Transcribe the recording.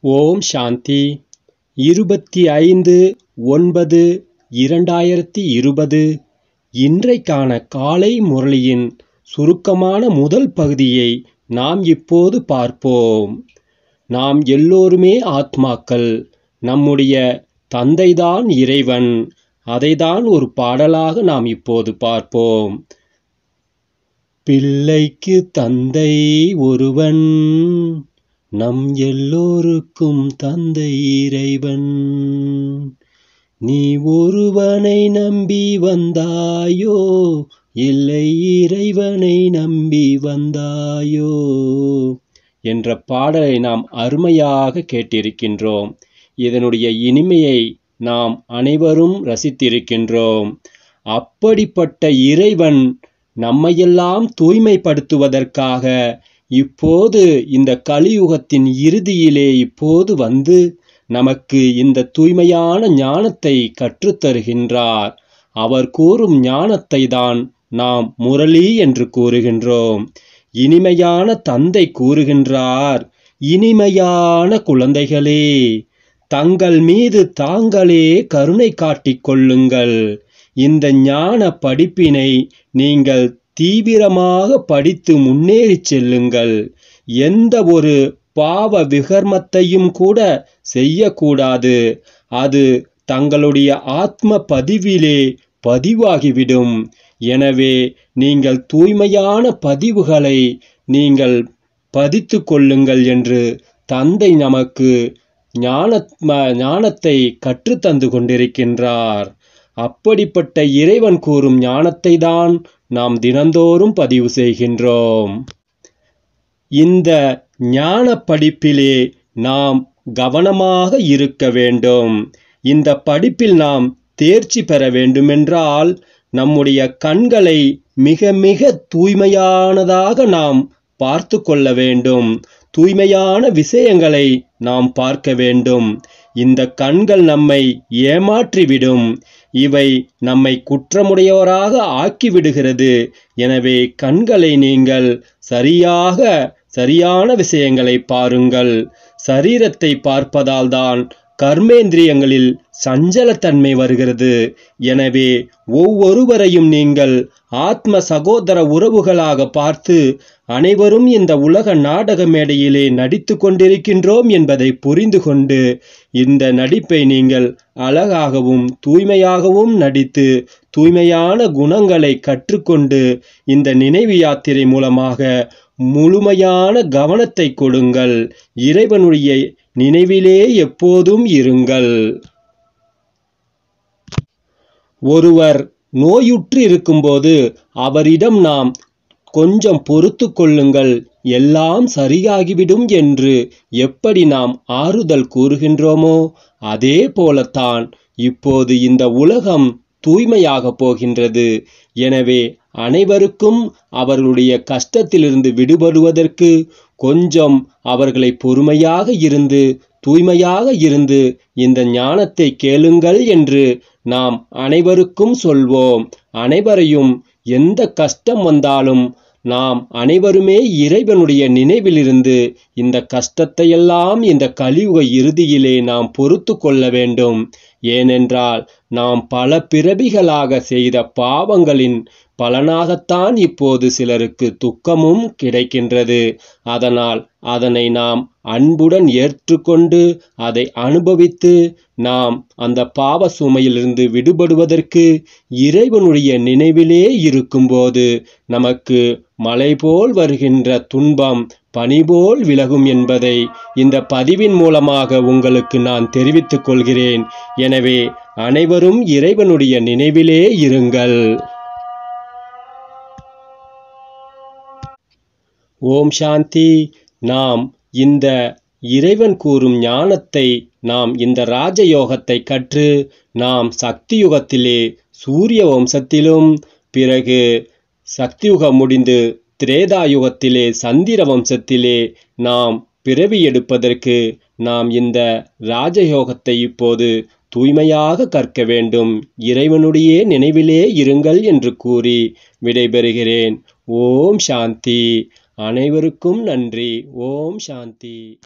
ஓம் சாந்தி. இருபத்தி ஐந்து ஒன்பது இரண்டாயிரத்தி இருபது. இன்றைக்கான காலை முரளியின் சுருக்கமான முதல் பகுதியை நாம் இப்போது பார்ப்போம். நாம் எல்லோருமே ஆத்மாக்கள். நம்முடைய தந்தைதான் இறைவன். அதைதான் ஒரு பாடலாக நாம் இப்போது பார்ப்போம். பிள்ளைக்கு தந்தை ஒருவன். நம் எல்லோருக்கும் தந்தை இறைவன். நீ ஒருவனை நம்பி வந்தாயோ? இல்லை இறைவனை நம்பி வந்தாயோ? என்ற பாடலை நாம் அருமையாக கேட்டிருக்கின்றோம். இதனுடைய இனிமையை நாம் அனைவரும் ரசித்திருக்கின்றோம். அப்படிப்பட்ட இறைவன் நம்மையெல்லாம் தூய்மைப்படுத்துவதற்காக இப்போது இந்த கலியுகத்தின் இறுதியிலே இப்போது வந்து நமக்கு இந்த தூய்மையான ஞானத்தை கற்றுத்தருகின்றார். அவர் கூறும் ஞானத்தை தான் நாம் முரளி என்று கூறுகின்றோம். இனிமையான தந்தை கூறுகின்றார் இனிமையான குழந்தைகளே தங்கள் மீது தாங்களே கருணை காட்டிக் கொள்ளுங்கள். இந்த ஞான படிப்பினை நீங்கள் தீவிரமாக படித்து முன்னேறிச் செல்லுங்கள். எந்த ஒரு பாவ விகர்மத்தையும் கூட செய்யக்கூடாது. அது தங்களுடைய ஆத்ம பதிவிலே பதிவாகிவிடும். எனவே நீங்கள் தூய்மையான பதிவுகளை நீங்கள் பதித்து கொள்ளுங்கள் என்று தந்தை நமக்கு ஞான ஞானத்தை கற்றுத்தந்து கொண்டிருக்கின்றார். அப்படிப்பட்ட இறைவன் கூறும் ஞானத்தை தான் நாம் தினந்தோறும் பதிவு செய்கின்றோம். இந்த ஞான படிப்பிலே நாம் கவனமாக இருக்க வேண்டும். இந்த படிப்பில் நாம் தேர்ச்சி பெற வேண்டுமென்றால் நம்முடைய கண்களை மிக மிக தூய்மையானதாக நாம் பார்த்து கொள்ள வேண்டும். தூய்மையான விஷயங்களை நாம் பார்க்க வேண்டும். இந்த கண்கள் நம்மை ஏமாற்றிவிடும். இவை நம்மை குற்றமுடையவராக ஆக்கிவிடுகிறது. எனவே கண்களை நீங்கள் சரியாக சரியான விஷயங்களை பாருங்கள். சரீரத்தை பார்ப்பதால்தான் கர்மேந்திரியங்களில் சஞ்சலத்தன்மை வருகிறது. எனவே ஒவ்வொருவரையும் நீங்கள் ஆத்ம சகோதர உறவுகளாக பார்த்து அனைவரும் இந்த உலக நாடக மேடையிலே நடித்து கொண்டிருக்கின்றோம் என்பதை புரிந்து கொண்டு இந்த நடிப்பை நீங்கள் அழகாகவும் தூய்மையாகவும் நடித்து தூய்மையான குணங்களை கற்றுக்கொண்டு இந்த நினைவு யாத்திரை மூலமாக முழுமையான கவனத்தை கொடுங்கள். இறைவனுடைய நினைவிலே எப்போதும் இருங்கள். ஒருவர் நோயுற்று இருக்கும்போது அவரிடம் நாம் கொஞ்சம் பொறுத்து கொள்ளுங்கள். எல்லாம் சரியாகிவிடும் என்று எப்படி நாம் ஆறுதல் கூறுகின்றோமோ அதே போலத்தான் இப்போது இந்த உலகம் தூய்மையாக போகின்றது. எனவே அனைவருக்கும் அவர்களுடைய கஷ்டத்திலிருந்து விடுபடுவதற்கு கொஞ்சம் அவர்களை பொறுமையாக இருந்து தூய்மையாக இருந்து இந்த ஞானத்தை கேளுங்கள் என்று நாம் அனைவருக்கும் சொல்வோம். அனைவரையும் எந்த கஷ்டம் வந்தாலும் நாம் அனைவருமே இறைவனுடைய நினைவிலிருந்து இந்த கஷ்டத்தையெல்லாம் இந்த கலியுக இறுதியிலே நாம் பொறுத்து கொள்ள வேண்டும். ஏனென்றால் நாம் பல பிறவிகளாக செய்த பாவங்களின் பலனாகத்தான் இப்போது சிலருக்கு துக்கமும் கிடைக்கின்றது. அதனால் அதனை நாம் அன்புடன் ஏற்றுக்கொண்டு அதை அனுபவித்து நாம் அந்த பாவ சுமையிலிருந்து விடுபடுவதற்கு இறைவனுடைய நினைவிலே இருக்கும்போது நமக்கு மலை போல் வருகின்ற துன்பம் பணிபோல் விலகும் என்பதை இந்த பதிவின் மூலமாக உங்களுக்கு நான் தெரிவித்துக் கொள்கிறேன். எனவே அனைவரும் இறைவனுடைய நினைவிலே இருங்கள். ஓம் சாந்தி. நாம் இந்த இறைவன் கூறும் ஞானத்தை நாம் இந்த ராஜயோகத்தை கற்று நாம் சக்தி யுகத்திலே சூரிய வம்சத்திலும் பிறகு சக்தியுகம் முடிந்து திரேதாயுகத்திலே சந்திர வம்சத்திலே நாம் பிறவி எடுப்பதற்கு நாம் இந்த ராஜயோகத்தை இப்போது தூய்மையாக கற்க வேண்டும். இறைவனுடைய நினைவிலே இருங்கள் என்று கூறி விடைபெறுகிறேன். ஓம் சாந்தி. அனைவருக்கும் நன்றி. ஓம் சாந்தி.